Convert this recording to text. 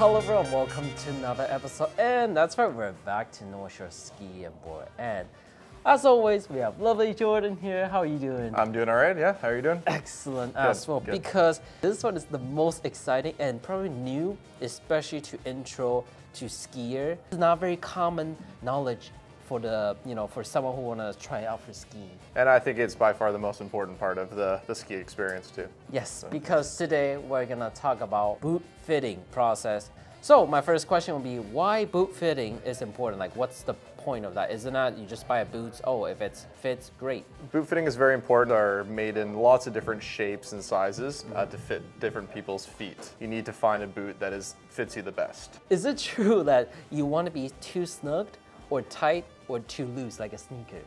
Oliver everyone, welcome to another episode. And that's right, we're back to North Shore Ski and Board. And as always, we have lovely Jordan here. How are you doing? I'm doing all right, yeah. How are you doing? Excellent as well, good. because this one is the most exciting and probably new, especially to intro to skier. It's not very common knowledge for the, you know, for someone who wanna try out for skiing. And I think it's by far the most important part of the, the ski experience too. Yes, because today we're gonna talk about boot fitting process. So my first question would be why boot fitting is important? Like what's the point of that? Isn't that you just buy a boots, oh if it fits, great. Boot fitting is very important. Are made in lots of different shapes and sizes uh, to fit different people's feet. You need to find a boot that is fits you the best. Is it true that you wanna be too snugged or tight or too loose like a sneaker?